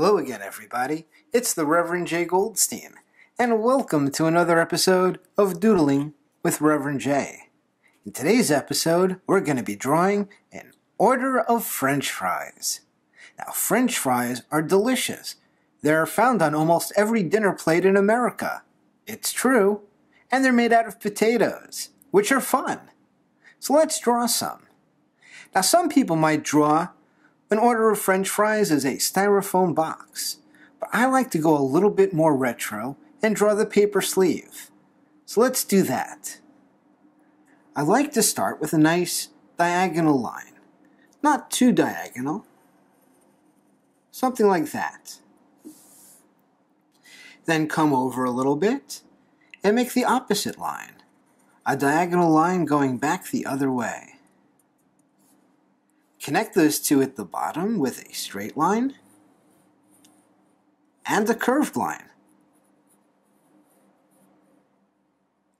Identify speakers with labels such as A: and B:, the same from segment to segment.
A: Hello again, everybody. It's the Reverend Jay Goldstein, and welcome to another episode of Doodling with Reverend Jay. In today's episode, we're going to be drawing an order of French fries. Now, French fries are delicious. They're found on almost every dinner plate in America. It's true. And they're made out of potatoes, which are fun. So let's draw some. Now, some people might draw an order of french fries is a styrofoam box, but I like to go a little bit more retro and draw the paper sleeve. So let's do that. I like to start with a nice diagonal line. Not too diagonal. Something like that. Then come over a little bit and make the opposite line. A diagonal line going back the other way. Connect those two at the bottom with a straight line and a curved line.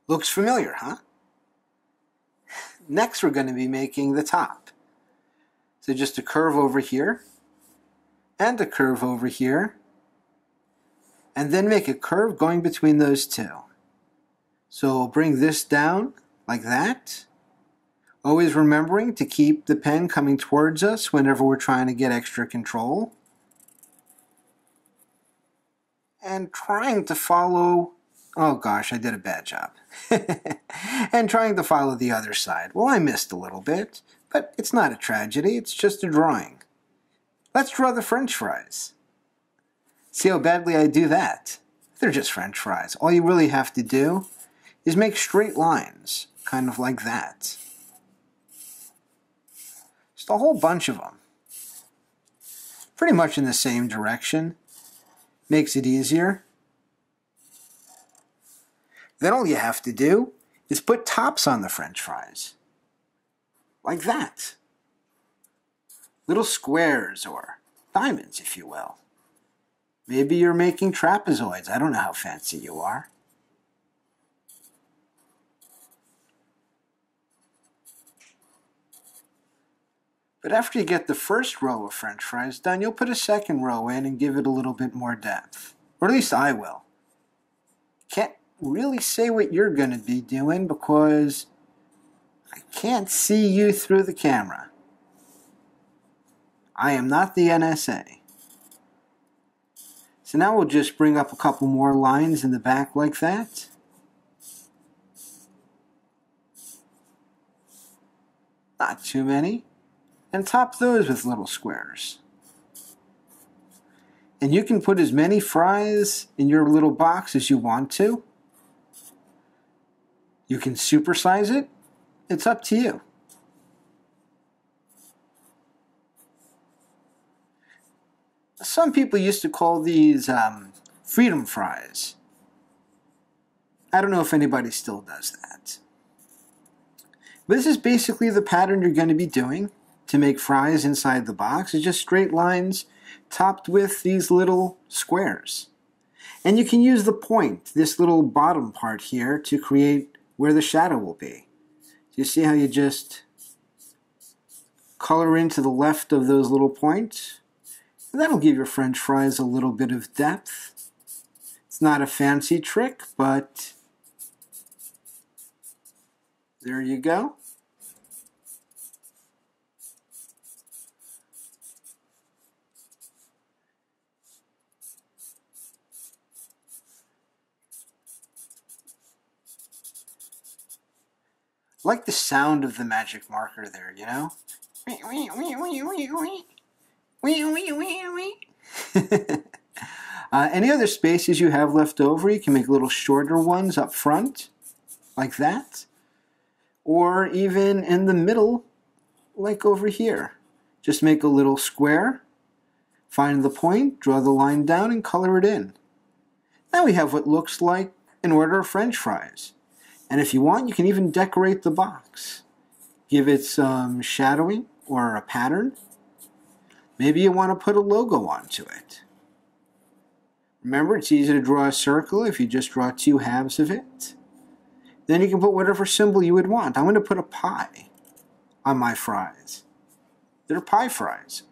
A: Looks familiar, huh? Next we're going to be making the top. So just a curve over here and a curve over here and then make a curve going between those two. So bring this down like that Always remembering to keep the pen coming towards us whenever we're trying to get extra control. And trying to follow, oh gosh, I did a bad job. and trying to follow the other side. Well, I missed a little bit, but it's not a tragedy, it's just a drawing. Let's draw the french fries. See how badly I do that? They're just french fries. All you really have to do is make straight lines, kind of like that. A whole bunch of them. Pretty much in the same direction. Makes it easier. Then all you have to do is put tops on the french fries. Like that. Little squares or diamonds, if you will. Maybe you're making trapezoids. I don't know how fancy you are. But after you get the first row of french fries done, you'll put a second row in and give it a little bit more depth. Or at least I will. Can't really say what you're going to be doing because I can't see you through the camera. I am not the NSA. So now we'll just bring up a couple more lines in the back like that. Not too many and top those with little squares. And you can put as many fries in your little box as you want to. You can supersize it. It's up to you. Some people used to call these um, freedom fries. I don't know if anybody still does that. But this is basically the pattern you're going to be doing to make fries inside the box is just straight lines topped with these little squares. And you can use the point, this little bottom part here, to create where the shadow will be. you see how you just color into the left of those little points? And that'll give your french fries a little bit of depth. It's not a fancy trick, but there you go. Like the sound of the magic marker there, you know? uh, any other spaces you have left over, you can make little shorter ones up front, like that. Or even in the middle, like over here. Just make a little square, find the point, draw the line down, and color it in. Now we have what looks like an order of french fries. And if you want, you can even decorate the box. Give it some shadowing or a pattern. Maybe you want to put a logo onto it. Remember, it's easy to draw a circle if you just draw two halves of it. Then you can put whatever symbol you would want. I'm going to put a pie on my fries. They're pie fries,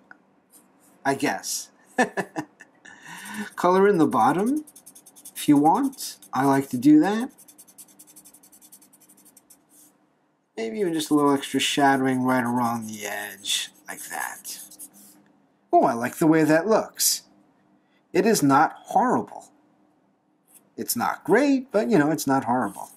A: I guess. color in the bottom if you want. I like to do that. Maybe even just a little extra shadowing right around the edge, like that. Oh, I like the way that looks. It is not horrible. It's not great, but you know, it's not horrible.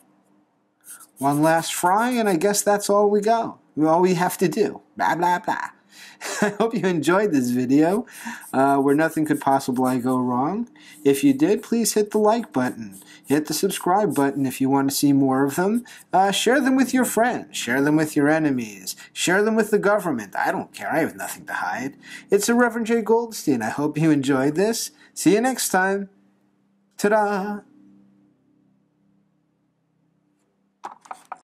A: One last fry, and I guess that's all we go. All we have to do. Blah, blah, blah. I hope you enjoyed this video uh, where nothing could possibly go wrong. If you did, please hit the like button. Hit the subscribe button if you want to see more of them. Uh, share them with your friends. Share them with your enemies. Share them with the government. I don't care. I have nothing to hide. It's the Reverend Jay Goldstein. I hope you enjoyed this. See you next time. Ta-da!